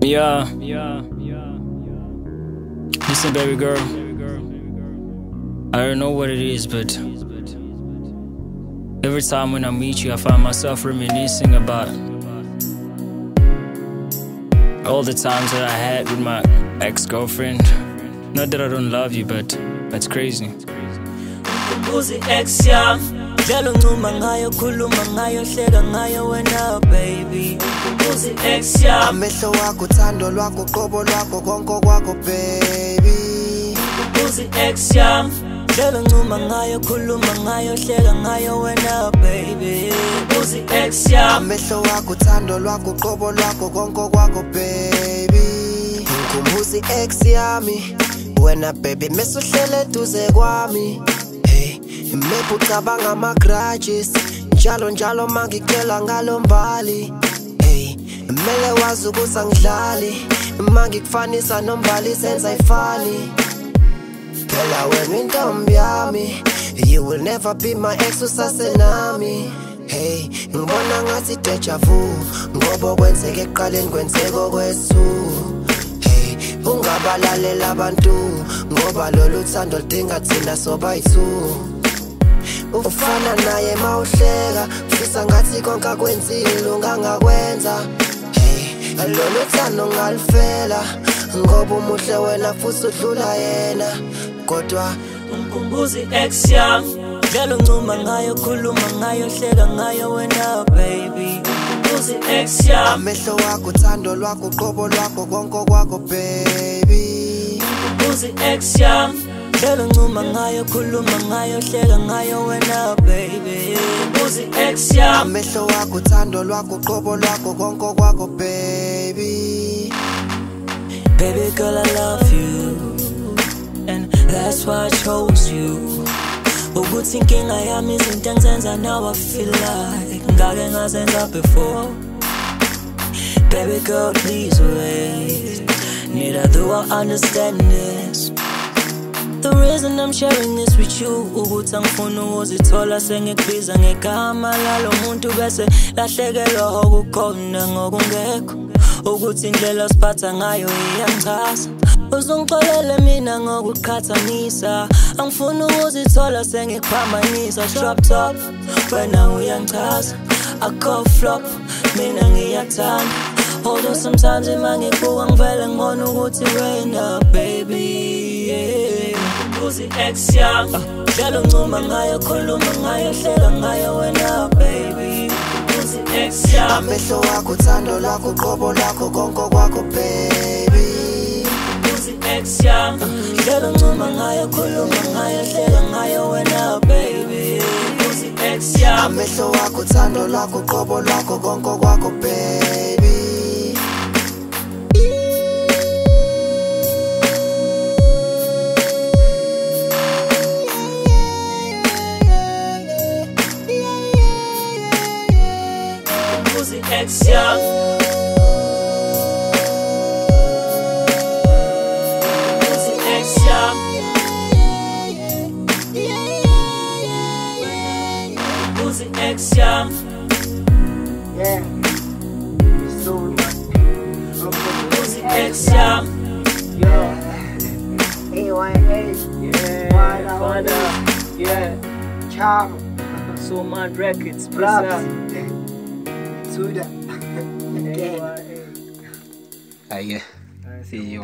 Yeah. Yeah. Yeah. Listen, baby girl. I don't know what it is, but every time when I meet you, I find myself reminiscing about all the times that I had with my ex girlfriend. Not that I don't love you, but that's crazy. Dlala uncuma ngayo khuluma ngayo hleka ngayo wena baby. Amehlo wakho uthando lwakho qobo lwakho konke kwakho baby. Uzi ex yami Dlala uncuma ngayo khuluma ngayo hleka ngayo wena baby. Amehlo wakho uthando lwakho qobo lwakho konke kwakho baby. Ngikhumbuza i-ex yami. Wena baby mesuhlele eduze kwami. Maybe ucabanga ama-grudges. Njalo njalo mangikutshela ngalo mbali. Hey mele wazi ukuthi angidlali. Mangikufanisa nombali senza ifani. Phela wena intombi yami you will never be my ex usasenami hey ngibona ngathi deja vu ngoba kwenzeka ekuqaleni kwenzeka kwethu hey ungabalalela abantu ngoba lolu thando lidinga thina sobayi-two ufana naye mawuhleka fisa ngathi konke akwenzile ungangakwenza. Hey lolu thando ngalifela ngoba umuhle wena futhi udlula yena. Kodwa Umkhumbuzi ex yami Dlala uncuma ngayo khuluma ngayo hleka ngayo wena baby. Umkhumbuzi ex yami amehlo wakho uthando lwakho uqobo lwakho konke kwakho baby. Umkhumbuzi ex yami Dlala uncuma ngayo khuluma ngayo hleka ngayo wena baby Umkhumbuzi ex yami amehlo wakho uthando lwakho uqobo lwakho konke kwakho baby Baby girl, I love you, and that's why I chose you. Ukuthi inkinga yami izinto engizenza now I feel like ngake ngazenza before. Baby girl, please wait. Neither do I understand this. The reason I'm sharing this with you. Ukuthi angifuni ukuzithola sengikubiza ngegama lalo muntu bese lahlekelwa okukhona ngokungekho. Ukuthi indlela siphatha ngayo iyangichaza uzongixolele mina ngokuqhathanisa. Angifuni ukuzithola sengikuphambanisa. Drop top wena uyangichaza akho flop mina ngiyathanda. Although sometimes ima ngikuwa ngivele ngibona ukuthi wena baby yeah. Uzi ex yami Dlala uncuma ngayo khuluma ngayo hleka ngayo wena baby. Uzi ex yami amehlo wakho uthando lwakho uqobo lwakho konke kwakho baby. Uzi ex yami Dlala uncuma ngayo khuluma ngayo hleka ngayo wena baby. Uzi ex yami amehlo wakho uthando lwakho uqobo lwakho konke kwakho baby. Ex yami Uzi ex yami Uzi ex yami Yeah. So, Uzi ex yami yo. AYA. Yeah. Wada, wada. Yeah. Charm. So man records, please. suối đó. Again. Again. See you.